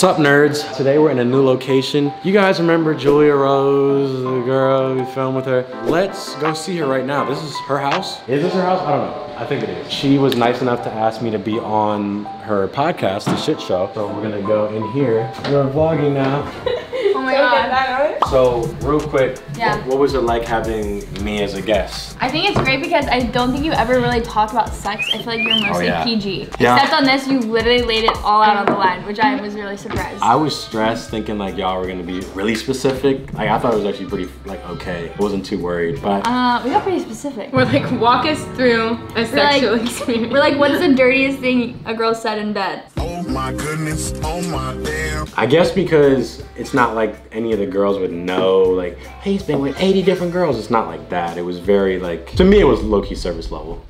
Sup nerds? Today we're in a new location. You guys remember Julia Rose, the girl we filmed with her? Let's go see her right now. This is her house. Is this her house? I don't know. I think it is. She was nice enough to ask me to be on her podcast, The Shit Show. So we're gonna go in here. We're vlogging now. Oh my god. So real quick, Yeah. what was it like having me as a guest? I think it's great because I don't think you ever really talk about sex. I feel like you're mostly yeah. PG. Yeah. Except on this, you literally laid it all out on the line, which I was really surprised. I was stressed thinking like y'all were gonna be really specific. Like I thought it was actually pretty like okay. I wasn't too worried, but Uh, we got pretty specific. We're like, walk us through a like- sexual experience. We're like, what's the dirtiest thing a girl said in bed? My goodness, oh my damn. I guess because it's not like any of the girls would know, like, hey, he's been with 80 different girls. It's not like that. It was very like, to me, it was low key service level.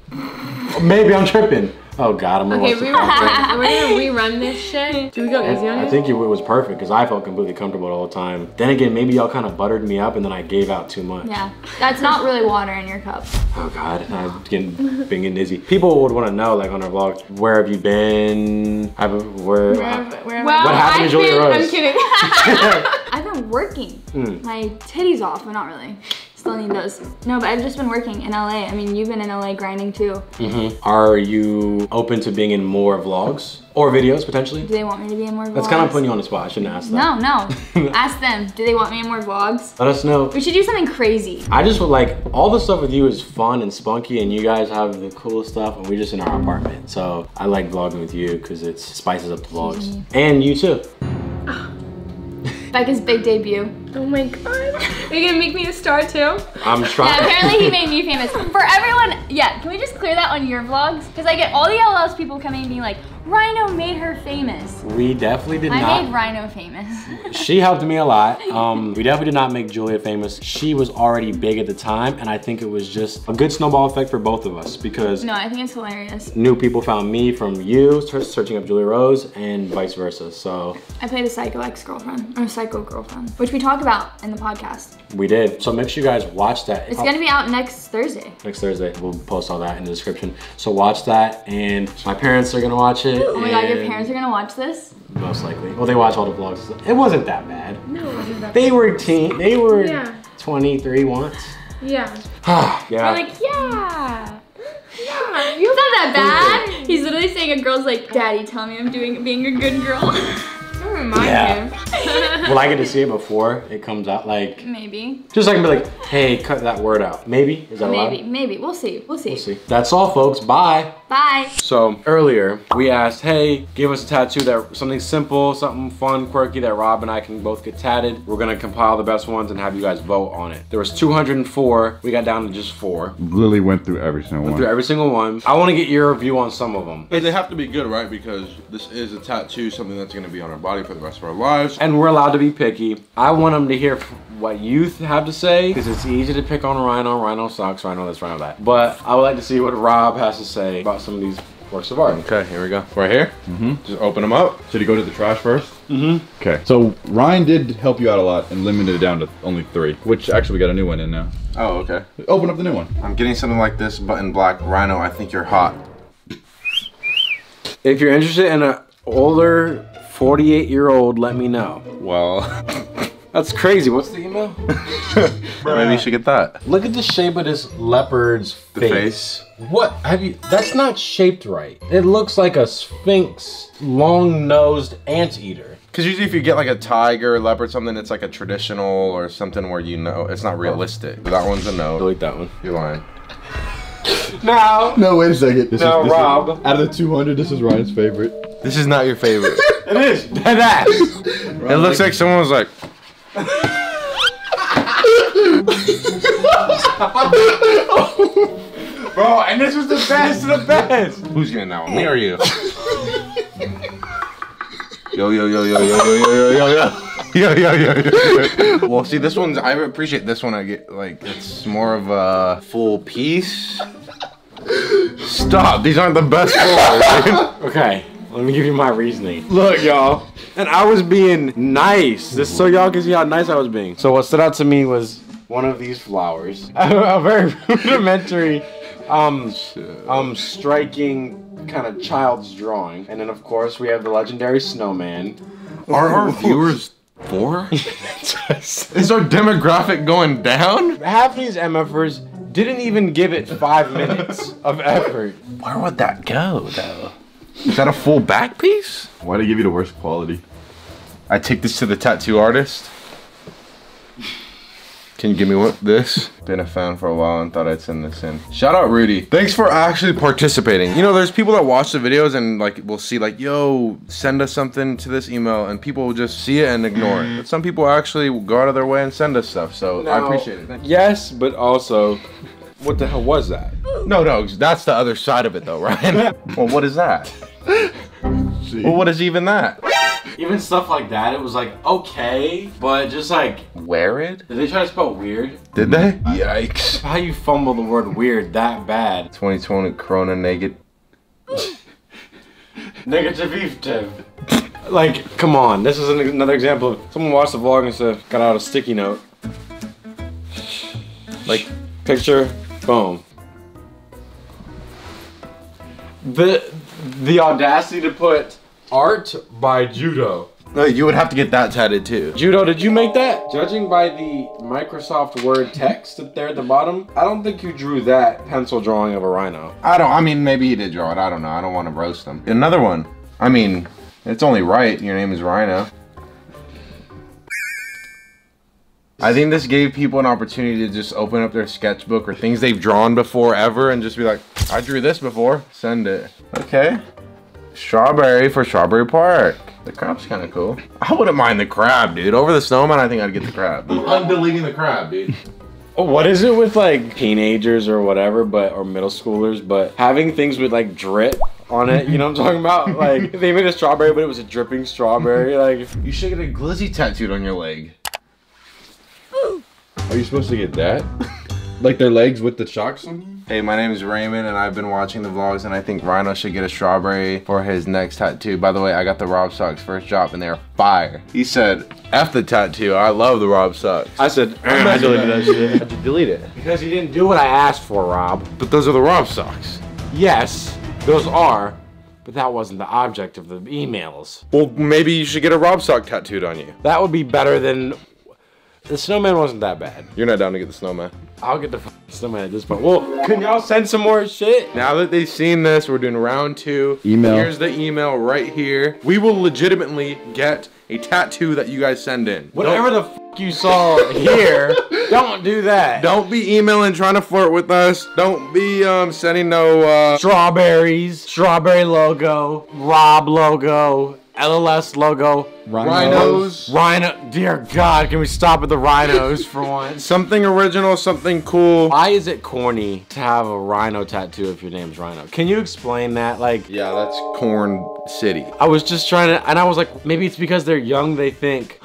Maybe I'm tripping. Oh God, I'm gonna Okay, watch the we, podcast. we're gonna rerun this shit. Do we go easy on I think it was perfect because I felt completely comfortable all the whole time. Then again, maybe y'all kind of buttered me up and then I gave out too much. Yeah, that's not really water in your cup. Oh God, I'm getting, been getting dizzy. People would want to know, like on our vlog, where have you been? I've, where? Where, where well, What happened to I've Julia been, Rose? I'm kidding. I've been working. Hmm. My titties off, but not really. Still need those. No, but I've just been working in LA. I mean, you've been in LA grinding too. Mhm. Are you open to being in more vlogs or videos potentially? Do they want me to be in more vlogs? That's kind of putting you on the spot. I shouldn't ask that. No, no. Ask them. Do they want me in more vlogs? Let us know. We should do something crazy. I just would like all the stuff with you is fun and spunky, and you guys have the coolest stuff, and we're just in our apartment. So I like vlogging with you because it spices up the vlogs, and you too. Becca's big debut. oh my god. Are you gonna make me a star too? I'm Yeah, trying. apparently he made me famous. For everyone, yeah, can we just clear that on your vlogs? Because I get all the LLS people coming and being like, Rhino made her famous. we definitely did I not. I made Rhino famous. She helped me a lot. Um, we definitely did not make Julia famous. She was already big at the time, and I think it was just a good snowball effect for both of us because no, I think it's hilarious. new people found me from you ser- searching up Julia Rose, and vice versa. So I played a psycho ex-girlfriend, or psycho girlfriend, which we talk about in the podcast. we did. So make sure you guys watch that. It's gonna be out next Thursday. next Thursday. We'll post all that in the description. So watch that, and my parents are gonna watch it. Oh my god, your parents are gonna watch this? most likely. Well, they watch all the vlogs. It wasn't that bad. No, it wasn't that. They were teen. They were Yeah. 23 once. Yeah. yeah. We're like, yeah. Yeah. It's not that bad. He's literally saying a girl's like, Daddy, tell me I'm doing being a good girl. Don't remind Yeah. him. Will I get to see it before it comes out? Like, Maybe. just so I can be like, hey, cut that word out. Maybe? Is that allowed? Maybe. Maybe. We'll see. We'll see. We'll see. That's all, folks. Bye. Bye. So earlier we asked, hey, give us a tattoo that something simple, something fun, quirky that Rob and I can both get tatted. We're gonna compile the best ones and have you guys vote on it. There was 204. We got down to just four. Lily went through every single Through one. every single one. I want to get your review on some of them. Hey, they have to be good, right? Because this is a tattoo, something that's going to be on our body for the rest of our lives. And we're allowed to be picky. I want them to hear f- what you have to say because it's easy to pick on Rhino. Rhino sucks. Rhino this. Rhino that. But I would like to see what Rob has to say about some of these works of art. Okay, here we go. Right here. Mm-hmm. Just open them up. Should he go to the trash 1st Mm-hmm. Okay. So Ryan did help you out a lot and limited it down to only three, which actually we got a new one in now. Oh, okay. Open up the new one. I'm getting something like this, but in black. Rhino, I think you're hot. If you're interested in an older 48 year old, let me know. Well, That's crazy. What's the email? maybe you should get that. Look at the shape of this leopard's The face. face. What have you? That's not shaped right. It looks like a sphinx, long-nosed anteater. Because usually, if you get like a tiger, leopard, something, it's like a traditional or something where you know it's not realistic. That one's a no. Delete that one. You're lying. No. No, wait a second. This No, is, this Rob. Is, out of the 200, this is Ryan's favorite. This is not your favorite. It is. Dead ass. it looks like someone was like. Bro, and this was the best of the best. Who's getting that one? Me or you? yo, yo, yo, yo, yo, yo, yo, yo, yo, yo. Yo, yo, yo, yo, yo. Well, see, this one's, I appreciate this one. I get, like, it's more of a full piece. Stop, these aren't the best fours. Okay, let me give you my reasoning. Look, y'all. And I was being nice. This so y'all can see how nice I was being. So what stood out to me was one of these flowers. a very rudimentary, um, um, striking kind of child's drawing. And then of course we have the legendary snowman. Are our viewers four? Is our demographic going down? Half these MFers didn't even give it five minutes of effort. Where would that go, though? Is that a full back piece? Why would they give you the worst quality? I take this to the tattoo artist. Can you give me what this? Been a fan for a while and thought I'd send this in. Shout out Rudy. Thanks for actually participating. You know, there's people that watch the videos and like will see like, yo, send us something to this email and people will just see it and ignore it. But some people actually go out of their way and send us stuff. So I appreciate it. Thank. Yes, but also, what the hell was that? No, no, that's the other side of it though, Ryan. well, what is that? Well, what is even that? Even stuff like that, it was like okay, but just like, Wear it? did they try to spell weird? Did they? Yikes. How you fumble the word weird that bad? 2020 Corona naked. Negative. Like, come on. This is an, another example of someone watched the vlog and said, got out a sticky note. Like, picture, boom. The the audacity to put art by Judo. No, you would have to get that tatted too. Judo, did you make that? Judging by the Microsoft Word text up there at the bottom, I don't think you drew that pencil drawing of a rhino. I don't. I mean, maybe he did draw it. I don't know. I don't want to roast him. Another one. I mean, it's only right. Your name is Rhino. I think this gave people an opportunity to just open up their sketchbook or things they've drawn before ever and just be like, I drew this before. Send it. Okay. Strawberry for Strawberry Park. The crab's kind of cool. I wouldn't mind the crab, dude. Over the snowman, I think I'd get the crab. Undeleting the crab, dude. Oh, What is it with like teenagers or whatever, but or middle schoolers, but having things with like drip on it, you know what I'm talking about? Like they made a strawberry, but it was a dripping strawberry. Like You should get a glizzy tattooed on your leg. Are you supposed to get that? like their legs with the shocks on you? Hey, my name is Raymond, and I've been watching the vlogs, and I think Rhino should get a strawberry for his next tattoo. By the way, I got the Rob Socks first drop, and they're fire. He said, F the tattoo, I love the Rob Socks. I said, I deleted that shit How'd you delete it? because you didn't do what I asked for, Rob. But those are the Rob Socks. Yes, those are, but that wasn't the object of the emails. Well, maybe you should get a Rob Sock tattooed on you. That would be better than the snowman wasn't that bad. You're not down to get the snowman. I'll get the fucking snowman at this point. Well, can y'all send some more shit? Now that they've seen this, we're doing round two. Email. Here's the email right here. We will legitimately get a tattoo that you guys send in. Whatever the fuck you saw here, don't do that. Don't be emailing trying to flirt with us. Don't be um sending no uh strawberries, strawberry logo, Rob logo, LLS logo, rhinos. rhino. Dear God, can we stop at the rhinos for once? Something original, something cool. Why is it corny to have a rhino tattoo if your name's Rhino? Can you explain that? Like, Yeah, that's Corn City. I was just trying to, and I was like, maybe it's because they're young, they think,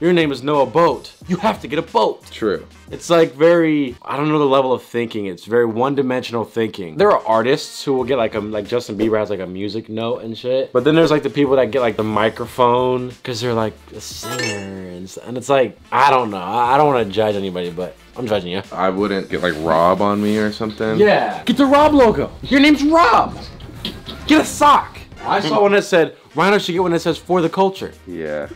your name is Noah Boat. You have to get a boat. True. It's like very, I don't know the level of thinking. It's very one-dimensional thinking. There are artists who will get like a, like Justin Bieber has like a music note and shit. But then there's like the people that get like the microphone because they're like a singer and, s- and it's like, I don't know. I I don't want to judge anybody, but I'm judging you. I wouldn't get like Rob on me or something. Yeah. Get the Rob logo. Your name's Rob. Get a sock. I saw one that said, Rhino should get one that says for the culture. Yeah.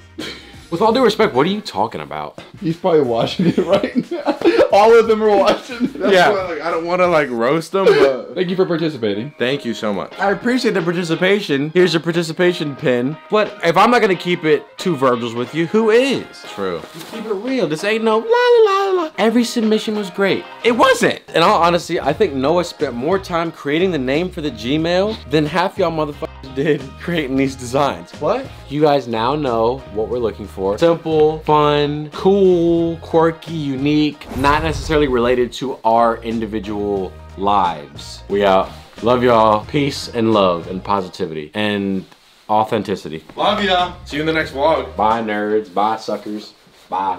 With all due respect, what are you talking about? He's probably watching it right now. All of them are watching. That's Yeah. why, like, I don't want to like roast them, but Thank you for participating. thank you so much. I appreciate the participation. Here's your participation pin. But if I'm not gonna keep it two Virgils with you, who is? True. Just Keep it real. This ain't no la la la la. Every submission was great. It wasn't. In all honesty, I think Noah spent more time creating the name for the Gmail than half y'all motherfuckers did creating these designs. What? You guys now know what we're looking for. Simple, fun, cool, quirky, unique, not necessarily related to our individual lives. We out. Love y'all. Peace and love and positivity and authenticity. Love ya. See you in the next vlog. Bye, nerds. Bye, suckers. Bye.